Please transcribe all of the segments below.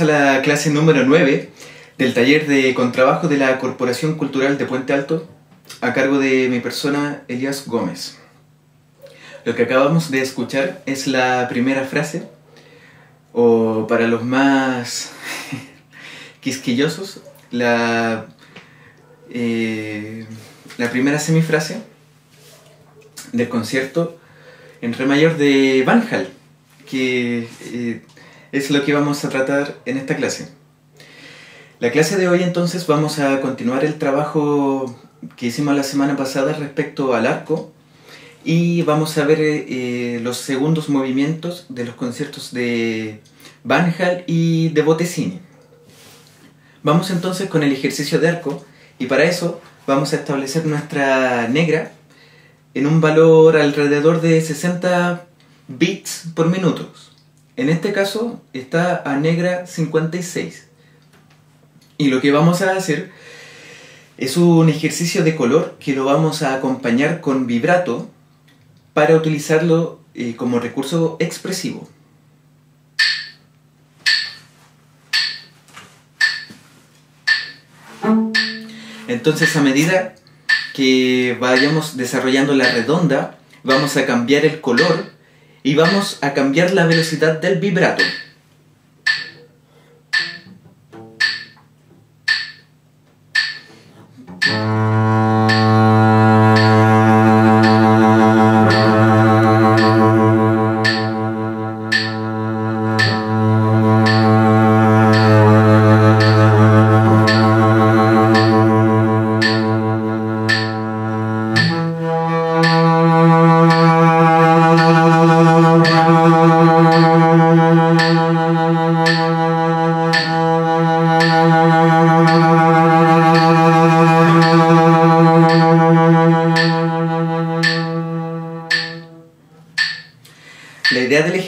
A la clase número 9 del taller de contrabajo de la Corporación Cultural de Puente Alto a cargo de mi persona Elías Gómez. Lo que acabamos de escuchar es la primera frase, o para los más quisquillosos, la, eh, la primera semifrase del concierto en re mayor de Van Hal, que eh, es lo que vamos a tratar en esta clase. La clase de hoy entonces vamos a continuar el trabajo que hicimos la semana pasada respecto al arco y vamos a ver eh, los segundos movimientos de los conciertos de Van y de Bottesini. Vamos entonces con el ejercicio de arco y para eso vamos a establecer nuestra negra en un valor alrededor de 60 bits por minuto. En este caso está a negra 56. Y lo que vamos a hacer es un ejercicio de color que lo vamos a acompañar con vibrato para utilizarlo eh, como recurso expresivo. Entonces a medida que vayamos desarrollando la redonda, vamos a cambiar el color y vamos a cambiar la velocidad del vibrato.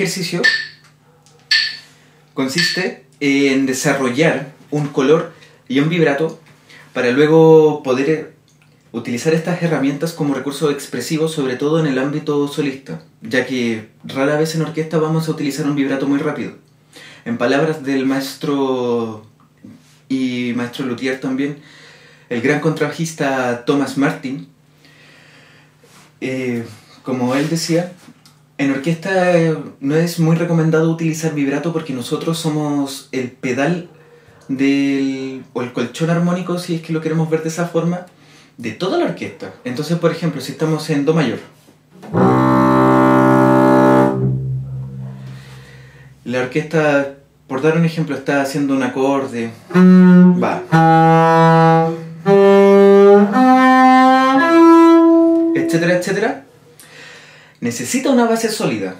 Ejercicio consiste en desarrollar un color y un vibrato para luego poder utilizar estas herramientas como recurso expresivo, sobre todo en el ámbito solista, ya que rara vez en orquesta vamos a utilizar un vibrato muy rápido. En palabras del maestro y maestro luthier también, el gran contrabajista Thomas Martin, eh, como él decía, en orquesta eh, no es muy recomendado utilizar vibrato porque nosotros somos el pedal del, o el colchón armónico, si es que lo queremos ver de esa forma, de toda la orquesta. Entonces, por ejemplo, si estamos en Do mayor, la orquesta, por dar un ejemplo, está haciendo un acorde, etcétera, etcétera necesita una base sólida.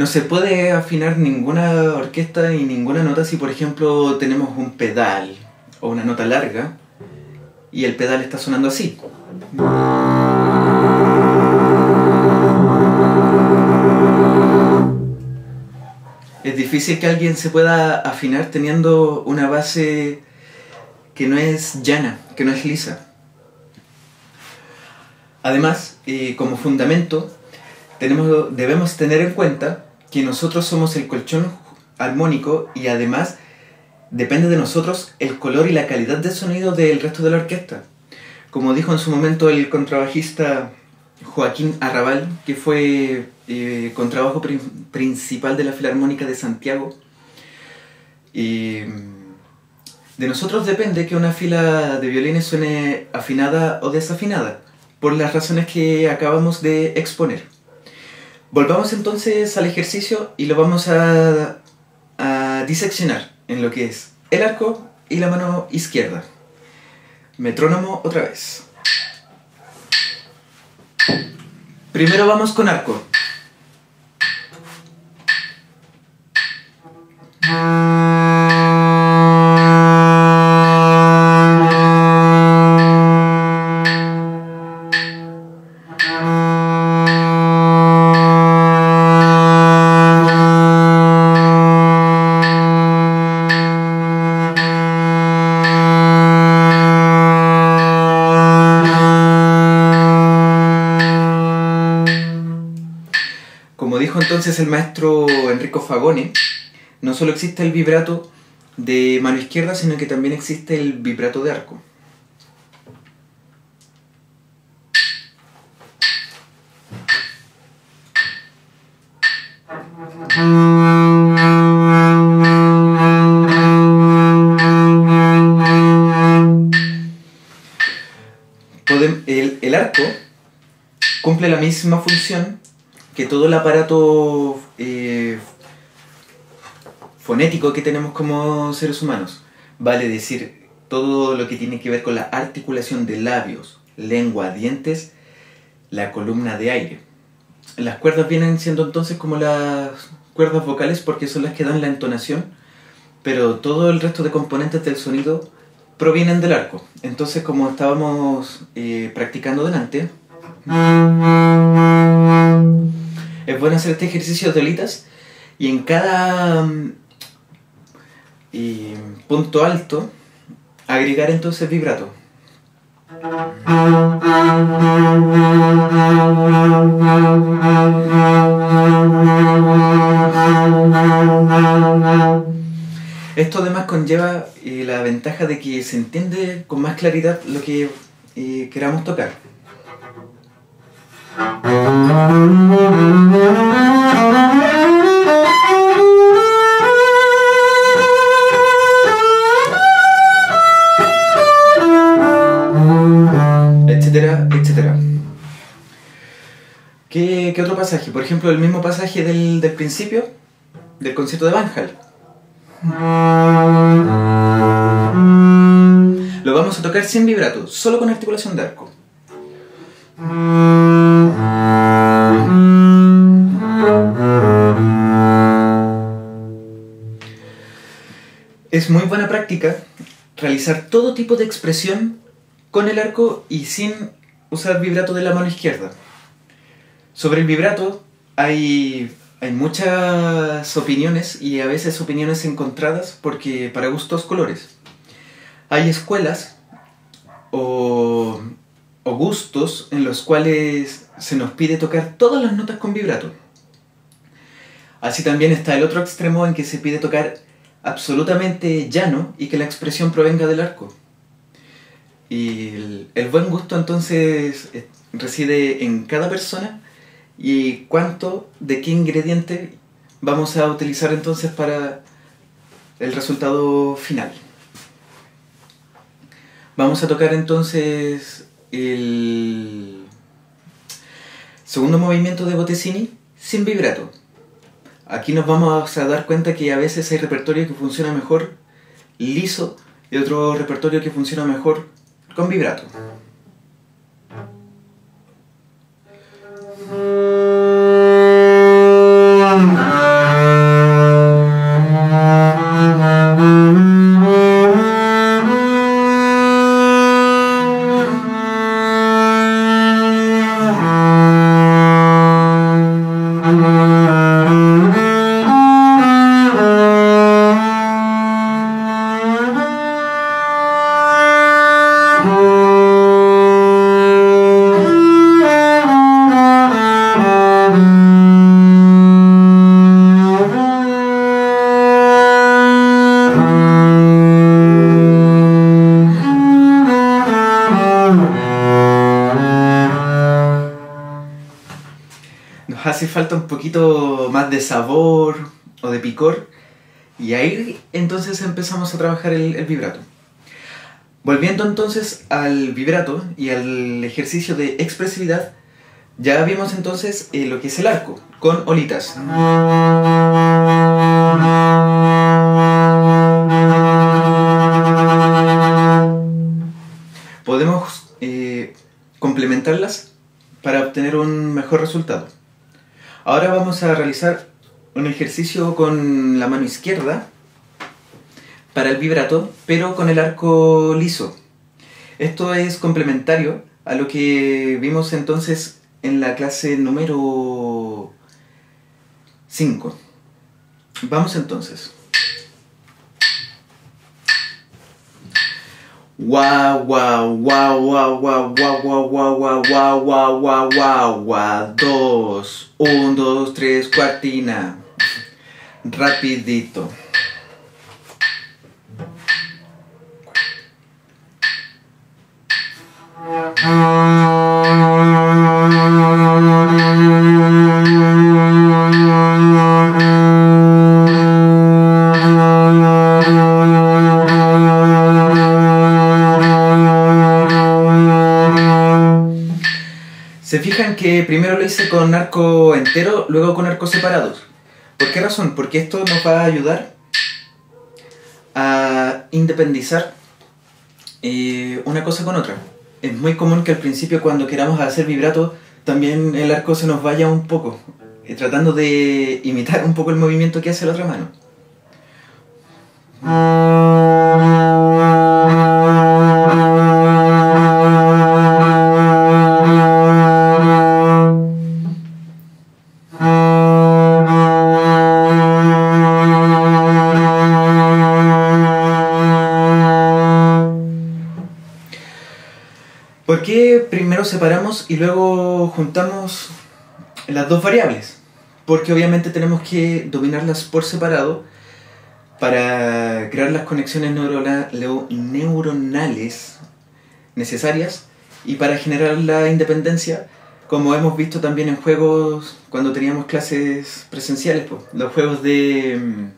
No se puede afinar ninguna orquesta y ninguna nota si por ejemplo tenemos un pedal o una nota larga y el pedal está sonando así. Es difícil que alguien se pueda afinar teniendo una base que no es llana, que no es lisa. Además, eh, como fundamento, tenemos, debemos tener en cuenta que nosotros somos el colchón armónico y además depende de nosotros el color y la calidad de sonido del resto de la orquesta. Como dijo en su momento el contrabajista Joaquín Arrabal, que fue eh, contrabajo principal de la Filarmónica de Santiago, de nosotros depende que una fila de violines suene afinada o desafinada por las razones que acabamos de exponer. Volvamos entonces al ejercicio y lo vamos a, a diseccionar en lo que es el arco y la mano izquierda. Metrónomo otra vez. Primero vamos con arco. Fagone, no solo existe el vibrato de mano izquierda, sino que también existe el vibrato de arco. El, arco cumple la misma función que todo el aparato que tenemos como seres humanos. Vale decir, todo lo que tiene que ver con la articulación de labios, lengua, dientes, la columna de aire. Las cuerdas vienen siendo entonces como las cuerdas vocales porque son las que dan la entonación, pero todo el resto de componentes del sonido provienen del arco. Entonces, como estábamos eh, practicando delante, es bueno hacer este ejercicio de olitas y en cada y punto alto, agregar entonces vibrato. Esto además conlleva eh, la ventaja de que se entiende con más claridad lo que eh, queramos tocar etcétera, etcétera. ¿Qué, otro pasaje? Por ejemplo, el mismo pasaje del, del principio del concierto de Van Lo vamos a tocar sin vibrato, solo con articulación de arco. Es muy buena práctica realizar todo tipo de expresión con el arco y sin usar vibrato de la mano izquierda. Sobre el vibrato hay, hay muchas opiniones y a veces opiniones encontradas porque para gustos colores. Hay escuelas o, o gustos en los cuales se nos pide tocar todas las notas con vibrato. Así también está el otro extremo en que se pide tocar absolutamente llano y que la expresión provenga del arco. Y el, buen gusto entonces eh, reside en cada persona y cuánto de qué ingrediente vamos a utilizar entonces para el resultado final. Vamos a tocar entonces el segundo movimiento de Bottesini sin vibrato. Aquí nos vamos a dar cuenta que a veces hay repertorio que funciona mejor liso y otro repertorio que funciona mejor con vibrato. Poquito más de sabor o de picor. Y ahí entonces empezamos a trabajar el, vibrato. Volviendo entonces al vibrato y al ejercicio de expresividad, ya vimos entonces eh, lo que es el arco, con olitas. Podemos eh, complementarlas para obtener un mejor resultado. Ahora vamos a realizar un ejercicio con la mano izquierda para el vibrato, pero con el arco liso. Esto es complementario a lo que vimos entonces en la clase número 5. Vamos entonces. Guau, guau, guau, guau, guau, guau, guau, guau, guau, guau, guau, dos, un, dos, tres, cuartina, rapidito. Se fijan que primero lo hice con arco entero, luego con arcos separados. ¿Por qué razón? Porque esto nos va a ayudar a independizar eh, una cosa con otra. Es muy común que al principio cuando queramos hacer vibrato también el arco se nos vaya un poco, eh, tratando de imitar un poco el movimiento que hace la otra mano. Y luego juntamos las dos variables? Porque obviamente tenemos que dominarlas por separado para crear las conexiones neuronales necesarias y para generar la independencia, como hemos visto también en juegos cuando teníamos clases presenciales, pues, los juegos de... mm,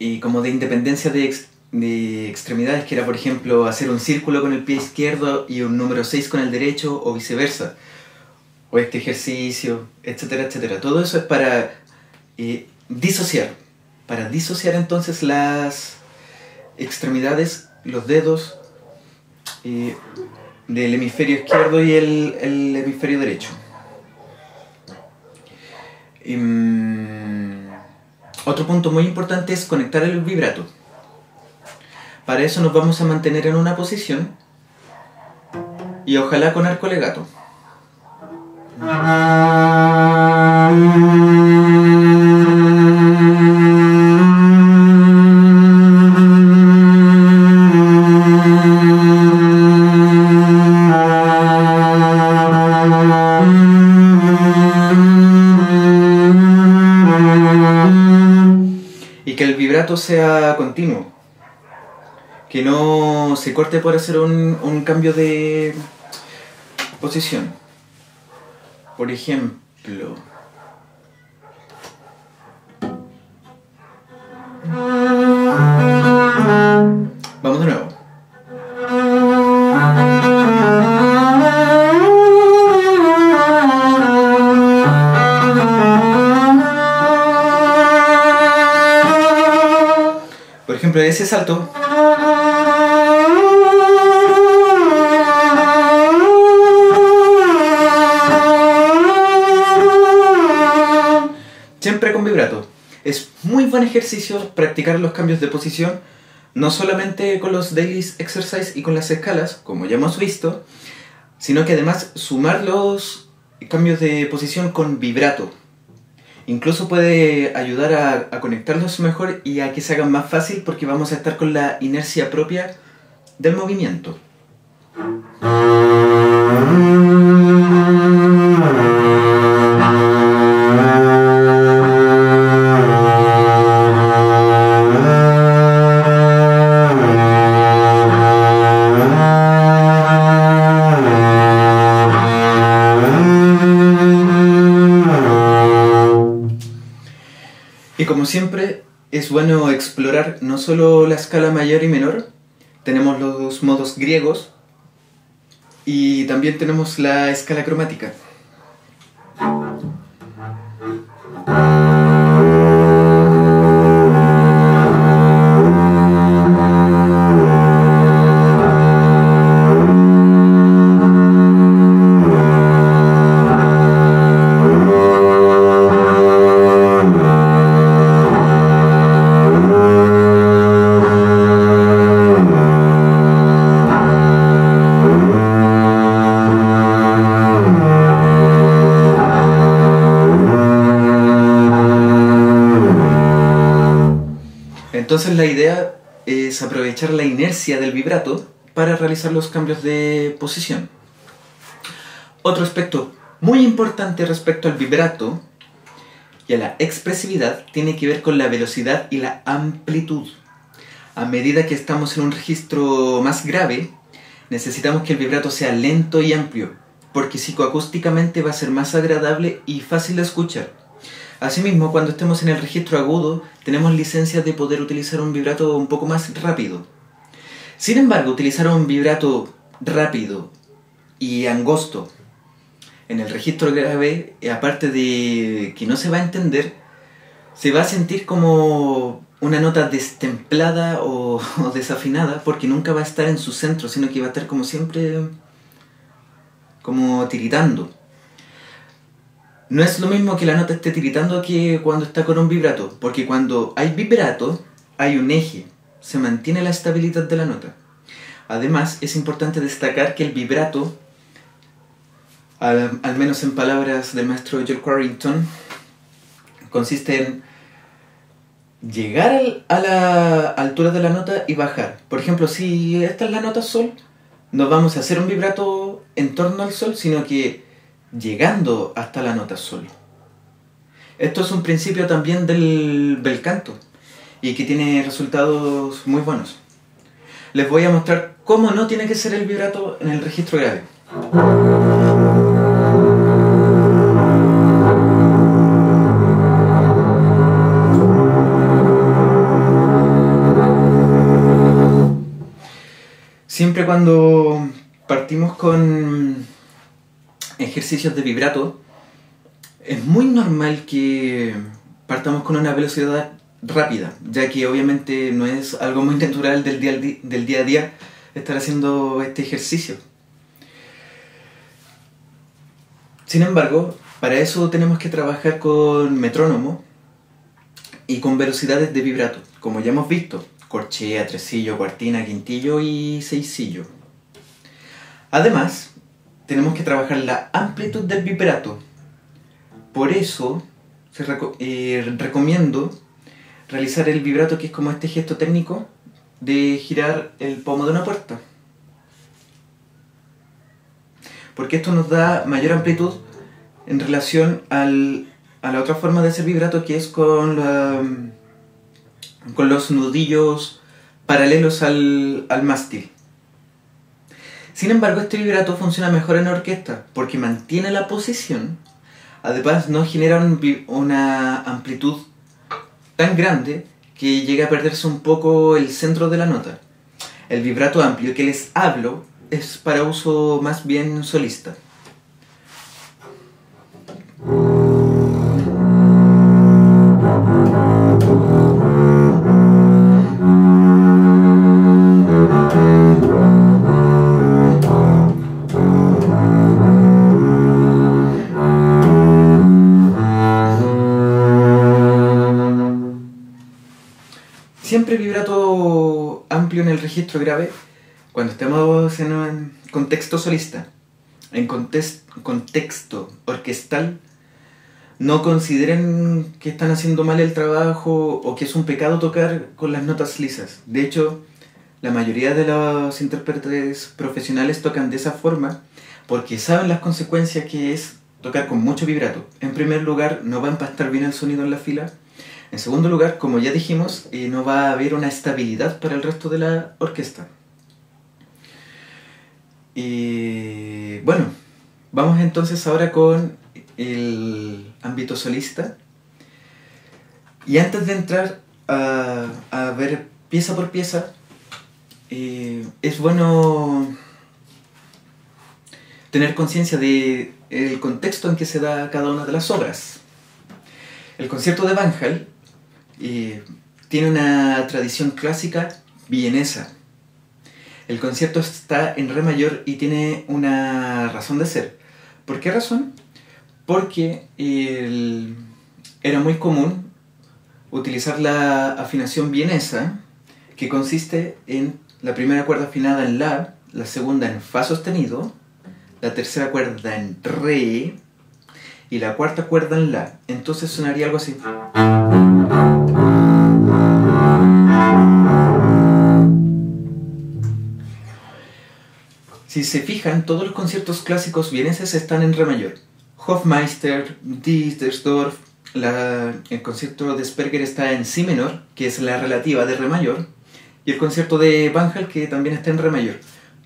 y como de independencia de, de extremidades, que era por ejemplo hacer un círculo con el pie izquierdo y un número 6 con el derecho o viceversa, o este ejercicio, etcétera, etcétera. Todo eso es para eh, disociar, para disociar entonces las extremidades, los dedos eh, del hemisferio izquierdo y el, el hemisferio derecho. Em, otro punto muy importante es conectar el vibrato. Para eso nos vamos a mantener en una posición y ojalá con arco legato. Y que el vibrato sea continuo. Que no se corte por hacer un, un cambio de posición. Por ejemplo. Vamos de nuevo. Por ejemplo, ese salto. Siempre con vibrato. Es muy buen ejercicio practicar los cambios de posición, no solamente con los daily exercise y con las escalas, como ya hemos visto, sino que además sumar los cambios de posición con vibrato. Incluso puede ayudar a, a conectarlos mejor y a que se hagan más fácil porque vamos a estar con la inercia propia del movimiento. Como siempre, es bueno explorar no solo la escala mayor y menor, tenemos los modos griegos y también tenemos la escala cromática. Del vibrato para realizar los cambios de posición. Otro aspecto muy importante respecto al vibrato y a la expresividad tiene que ver con la velocidad y la amplitud. A medida que estamos en un registro más grave, necesitamos que el vibrato sea lento y amplio, porque psicoacústicamente va a ser más agradable y fácil de escuchar. Asimismo, cuando estemos en el registro agudo, tenemos licencia de poder utilizar un vibrato un poco más rápido. Sin embargo, utilizar un vibrato rápido y angosto en el registro grave, aparte de que no se va a entender, se va a sentir como una nota destemplada o, desafinada, porque nunca va a estar en su centro, sino que va a estar como siempre, como tiritando. No es lo mismo que la nota esté tiritando que cuando está con un vibrato, porque cuando hay vibrato hay un eje, se mantiene la estabilidad de la nota. Además, es importante destacar que el vibrato al, menos en palabras del maestro Joel Quarrington, consiste en llegar a la altura de la nota y bajar. Por ejemplo, si esta es la nota sol, no vamos a hacer un vibrato en torno al sol, sino que llegando hasta la nota sol. Esto es un principio también del bel canto y que tiene resultados muy buenos. Les voy a mostrar cómo no tiene que ser el vibrato en el registro grave. Siempre cuando partimos con ejercicios de vibrato, es muy normal que partamos con una velocidad rápida, ya que obviamente no es algo muy natural del día, del día a día estar haciendo este ejercicio. Sin embargo, para eso tenemos que trabajar con metrónomo y con velocidades de vibrato, como ya hemos visto corchea, tresillo, cuartina, quintillo y seisillo. Además, tenemos que trabajar la amplitud del vibrato. Por eso, eh, recomiendo realizar el vibrato que es como este gesto técnico de girar el pomo de una puerta. Porque esto nos da mayor amplitud en relación al, a la otra forma de hacer vibrato que es con la con los nudillos paralelos al, mástil. Sin embargo, este vibrato funciona mejor en orquesta porque mantiene la posición, además no genera una amplitud tan grande que llega a perderse un poco el centro de la nota. El vibrato amplio que les hablo es para uso más bien solista. Siempre vibrato amplio en el registro grave cuando estamos en un contexto solista. En contexto orquestal, no consideren que están haciendo mal el trabajo o que es un pecado tocar con las notas lisas. De hecho, la mayoría de los intérpretes profesionales tocan de esa forma porque saben las consecuencias que es tocar con mucho vibrato. En primer lugar, no va a empastar bien el sonido en la fila. En segundo lugar, como ya dijimos, eh, no va a haber una estabilidad para el resto de la orquesta. Y bueno, vamos entonces ahora con el ámbito solista. Y antes de entrar a, ver pieza por pieza, eh, es bueno tener conciencia de el contexto en que se da cada una de las obras. El concierto de Van eh, tiene una tradición clásica vienesa. El concierto está en re mayor y tiene una razón de ser. ¿Por qué razón? Porque era muy común utilizar la afinación vienesa, que consiste en la primera cuerda afinada en La, la segunda en Fa sostenido, la tercera cuerda en Re y la cuarta cuerda en La. Entonces sonaría algo así. Si se fijan, todos los conciertos clásicos vieneses están en re mayor. Hofmeister, Dietersdorf, la, el concierto de Sperger está en si menor, que es la relativa de re mayor, y el concierto de Van que también está en re mayor,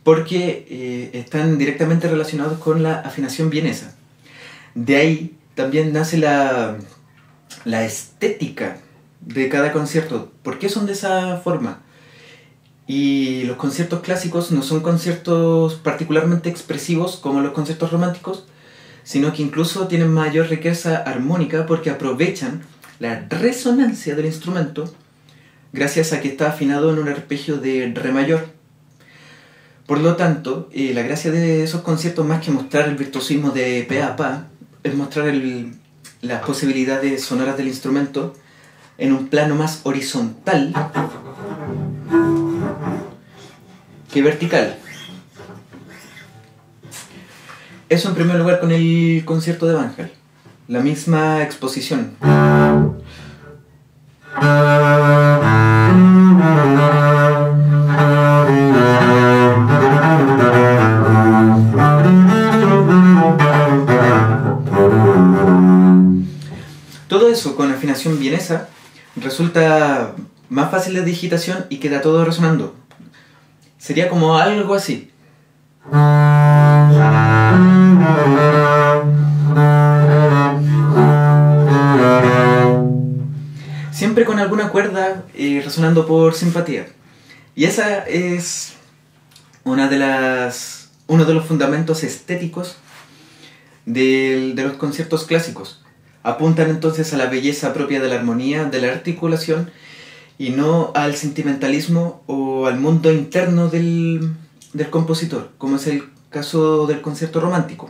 porque eh, están directamente relacionados con la afinación vienesa. De ahí también nace la, la estética de cada concierto. ¿Por qué son de esa forma? Y los conciertos clásicos no son conciertos particularmente expresivos como los conciertos románticos, sino que incluso tienen mayor riqueza armónica porque aprovechan la resonancia del instrumento gracias a que está afinado en un arpegio de re mayor. Por lo tanto, eh, la gracia de esos conciertos, más que mostrar el virtuosismo de pa a pa, es mostrar el, las posibilidades sonoras del instrumento en un plano más horizontal que vertical. Eso en primer lugar con el concierto de Van La misma exposición. Todo eso con afinación vienesa resulta más fácil de digitación y queda todo resonando. Sería como algo así. Siempre con alguna cuerda eh, resonando por simpatía. Y esa es una de las, uno de los fundamentos estéticos de los conciertos clásicos. Apuntan entonces a la belleza propia de la armonía, de la articulación, y no al sentimentalismo o al mundo interno del, del compositor, como es el caso del concierto romántico.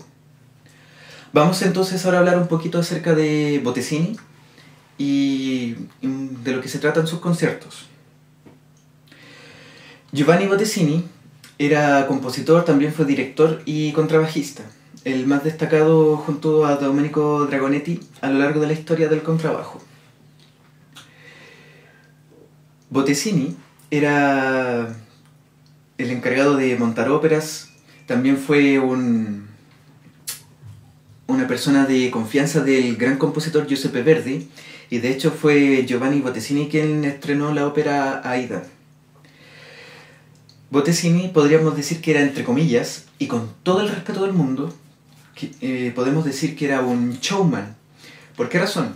Vamos entonces ahora a hablar un poquito acerca de Bottesini y de lo que se trata en sus conciertos. Giovanni Bottesini era compositor, también fue director y contrabajista, el más destacado junto a Domenico Dragonetti a lo largo de la historia del contrabajo. Bottesini era el encargado de montar óperas, también fue un, una persona de confianza del gran compositor Giuseppe Verdi, y de hecho fue Giovanni Bottesini quien estrenó la ópera Aida. Bottesini podríamos decir que era entre comillas, y con todo el respeto del mundo, eh, podemos decir que era un showman. ¿Por qué razón?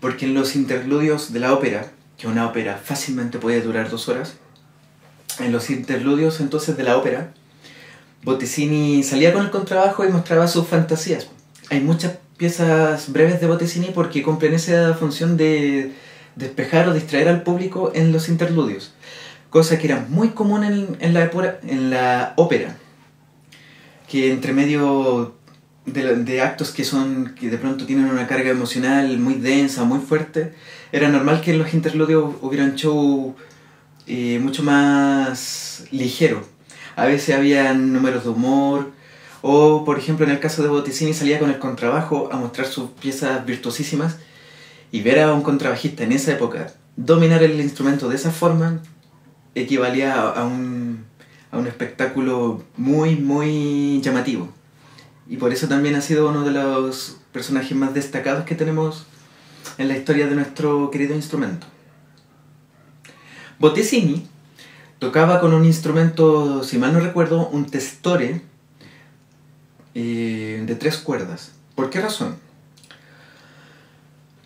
Porque en los interludios de la ópera, que una ópera fácilmente puede durar dos horas, en los interludios entonces de la ópera, Bottesini salía con el contrabajo y mostraba sus fantasías. Hay muchas piezas breves de Bottesini porque cumplen esa función de despejar o distraer al público en los interludios, cosa que era muy común en, la, en la ópera, que entre medio de, actos que son que de pronto tienen una carga emocional muy densa, muy fuerte, era normal que en los interludios hubiera un show eh, mucho más ligero. A veces había números de humor, o por ejemplo en el caso de Bottesini salía con el contrabajo a mostrar sus piezas virtuosísimas y ver a un contrabajista en esa época dominar el instrumento de esa forma equivalía a un, a un espectáculo muy, muy llamativo. Y por eso también ha sido uno de los personajes más destacados que tenemos en la historia de nuestro querido instrumento. Bottesini tocaba con un instrumento, si mal no recuerdo, un testore eh, de tres cuerdas. ¿Por qué razón?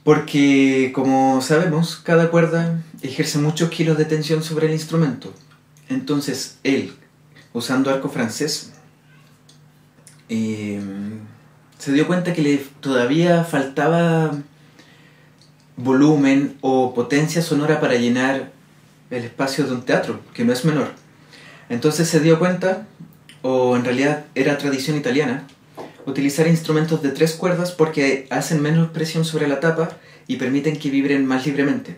Porque, como sabemos, cada cuerda ejerce muchos kilos de tensión sobre el instrumento. Entonces, él, usando arco francés, eh, se dio cuenta que le todavía faltaba volumen o potencia sonora para llenar el espacio de un teatro, que no es menor. Entonces se dio cuenta, o en realidad era tradición italiana, utilizar instrumentos de tres cuerdas porque hacen menos presión sobre la tapa y permiten que vibren más libremente.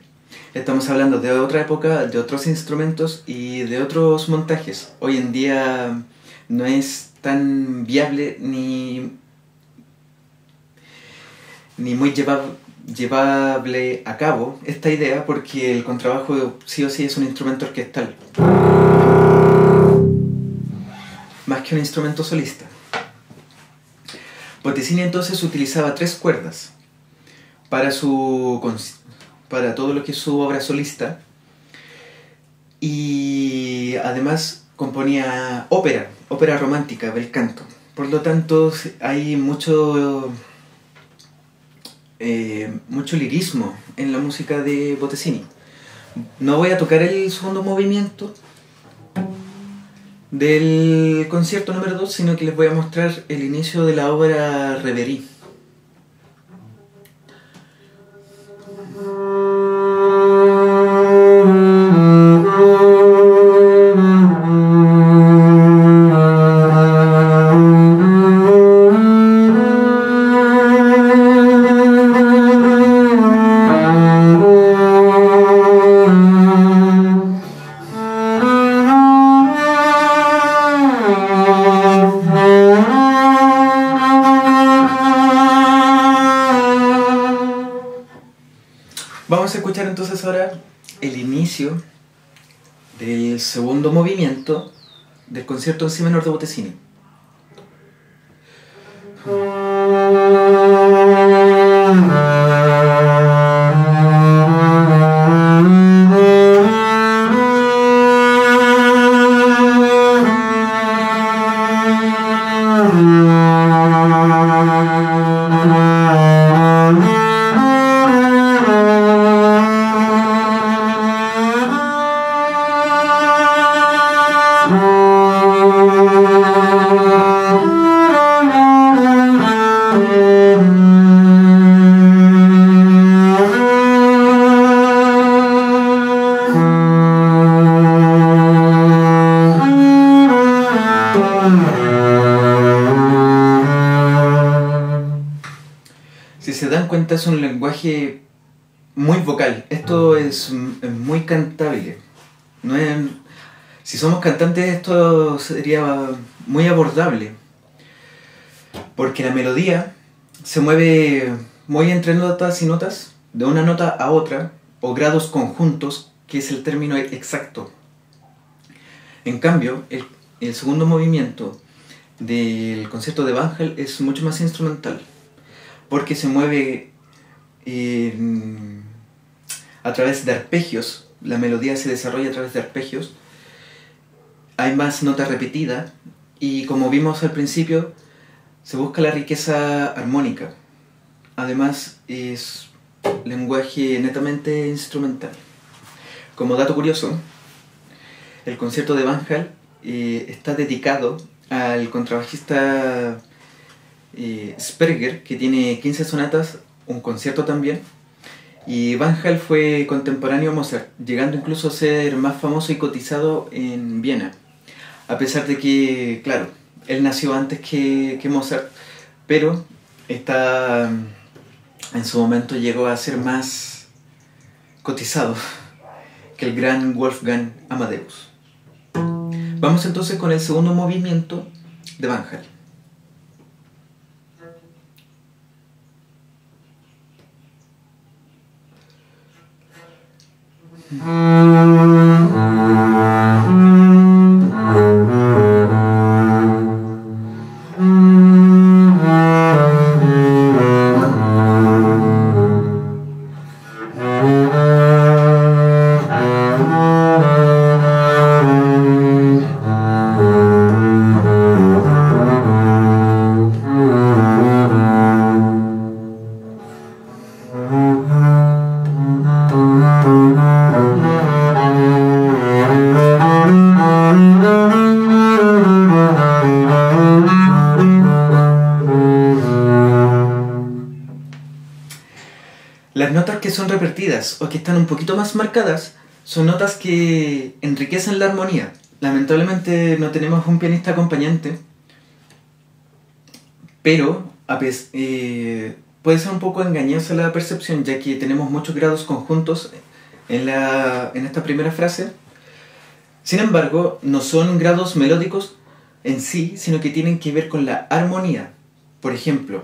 Estamos hablando de otra época, de otros instrumentos y de otros montajes. Hoy en día no es tan viable ni, ni muy llevable a cabo esta idea porque el contrabajo sí o sí es un instrumento orquestal. más que un instrumento solista. Bottesini entonces utilizaba tres cuerdas para, su, para todo lo que es su obra solista y además componía ópera, ópera romántica, bel canto. Por lo tanto, hay mucho, eh, mucho lirismo en la música de Bottesini. No voy a tocar el segundo movimiento del concierto número 2, sino que les voy a mostrar el inicio de la obra Reverie. Del segundo movimiento del concierto en si menor de Bottesini. Un lenguaje muy vocal. Esto es, muy cantable. No si somos cantantes esto sería muy abordable. Porque la melodía se mueve muy entre notas y notas, de una nota a otra, o grados conjuntos, que es el término exacto. En cambio, el, el segundo movimiento del concierto de Van es mucho más instrumental, porque se mueve a través de arpegios, la melodía se desarrolla a través de arpegios, hay más nota repetida y como vimos al principio, se busca la riqueza armónica. Además es lenguaje netamente instrumental. Como dato curioso, el concierto de Van eh, está dedicado al contrabajista eh, Sperger, que tiene 15 sonatas un concierto también. Y Van Hal fue contemporáneo a Mozart, llegando incluso a ser más famoso y cotizado en Viena. A pesar de que, claro, él nació antes que, que Mozart, pero está, en su momento llegó a ser más cotizado que el gran Wolfgang Amadeus. Vamos entonces con el segundo movimiento de Van Hal. Mm-hmm. O que están un poquito más marcadas son notas que enriquecen la armonía. Lamentablemente no tenemos un pianista acompañante, pero eh, puede ser un poco engañosa la percepción ya que tenemos muchos grados conjuntos en, la, en esta primera frase. Sin embargo, no son grados melódicos en sí, sino que tienen que ver con la armonía. Por ejemplo,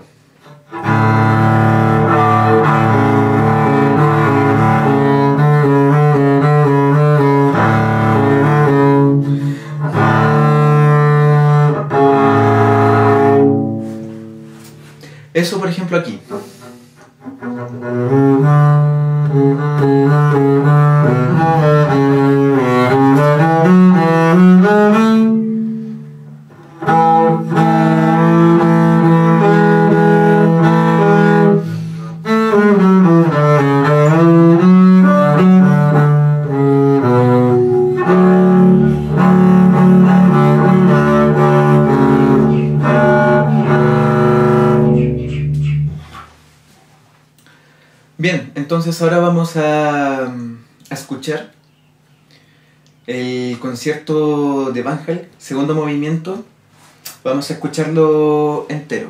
Eso, por ejemplo, aquí. De Van segundo movimiento. Vamos a escucharlo entero.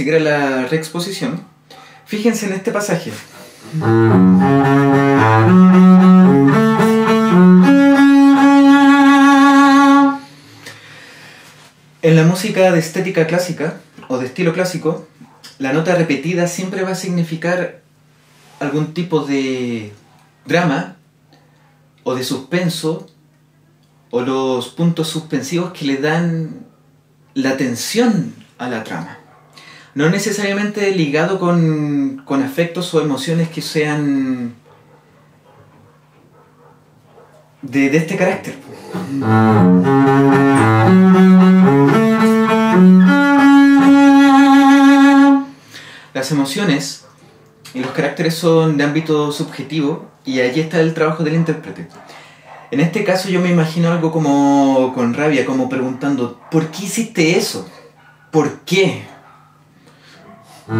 De seguir a la reexposición, fíjense en este pasaje. En la música de estética clásica o de estilo clásico, la nota repetida siempre va a significar algún tipo de drama o de suspenso o los puntos suspensivos que le dan la tensión a la trama. No necesariamente ligado con, con afectos o emociones que sean de, de este carácter. Las emociones y los caracteres son de ámbito subjetivo y allí está el trabajo del intérprete. En este caso yo me imagino algo como con rabia, como preguntando, ¿por qué hiciste eso? ¿Por qué? Y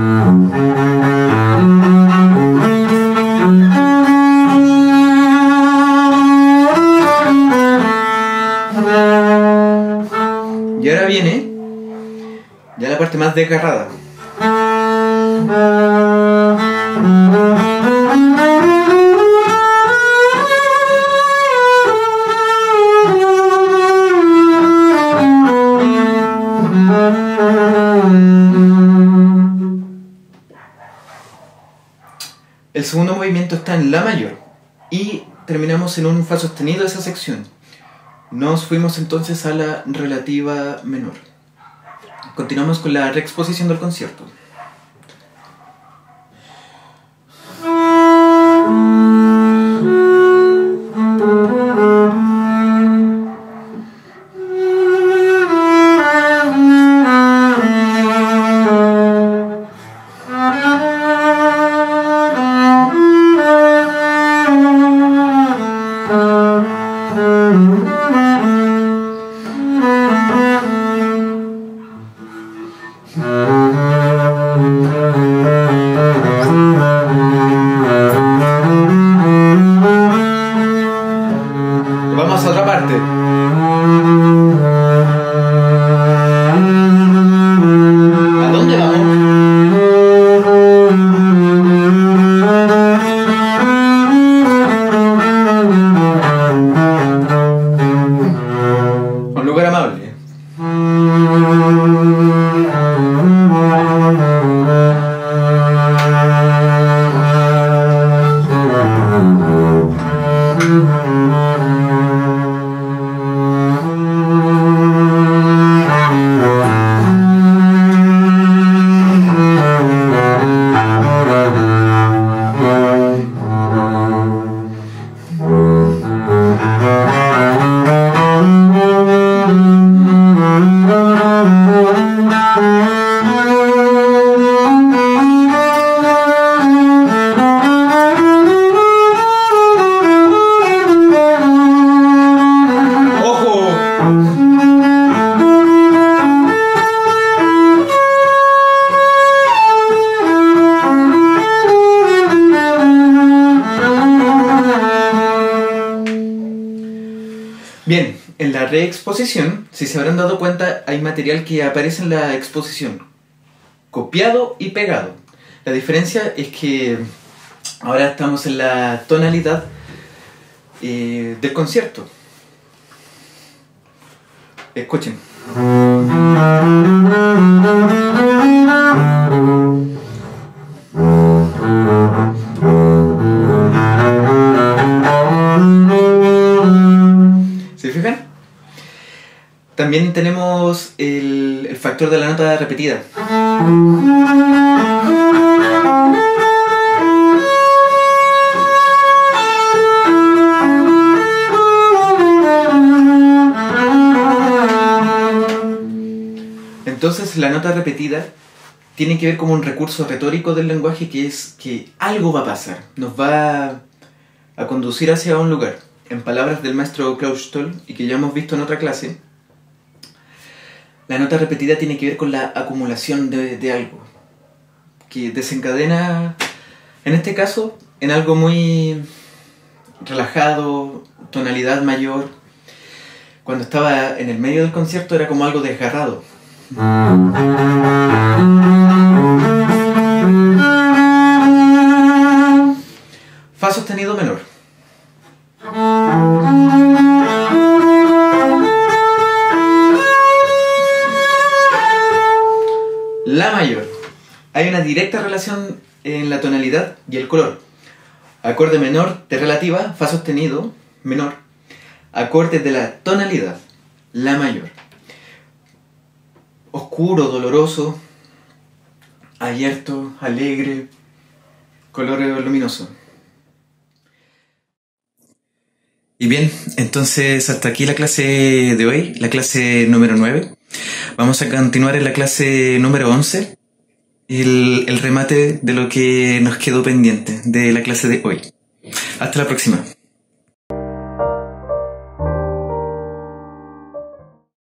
ahora viene ya la parte más desgarrada. El segundo movimiento está en La mayor y terminamos en un Fa sostenido de esa sección. Nos fuimos entonces a la relativa menor. Continuamos con la reexposición del concierto. Reexposición, si se habrán dado cuenta, hay material que aparece en la exposición, copiado y pegado. La diferencia es que ahora estamos en la tonalidad eh, del concierto. Escuchen. También tenemos el, el factor de la nota repetida. Entonces la nota repetida tiene que ver como un recurso retórico del lenguaje que es que algo va a pasar, nos va a conducir hacia un lugar. En palabras del maestro Klaus y que ya hemos visto en otra clase, la nota repetida tiene que ver con la acumulación de, algo, que desencadena, en este caso, en algo muy relajado, tonalidad mayor. Cuando estaba en el medio del concierto era como algo desgarrado. Fa sostenido menor. La mayor. Hay una directa relación en la tonalidad y el color. Acorde menor de relativa, fa sostenido, menor. Acorde de la tonalidad, la mayor. Oscuro, doloroso, abierto, alegre, color luminoso. Y bien, entonces hasta aquí la clase de hoy, la clase número 9. Vamos a continuar en la clase número 11, el, el remate de lo que nos quedó pendiente de la clase de hoy. Hasta la próxima.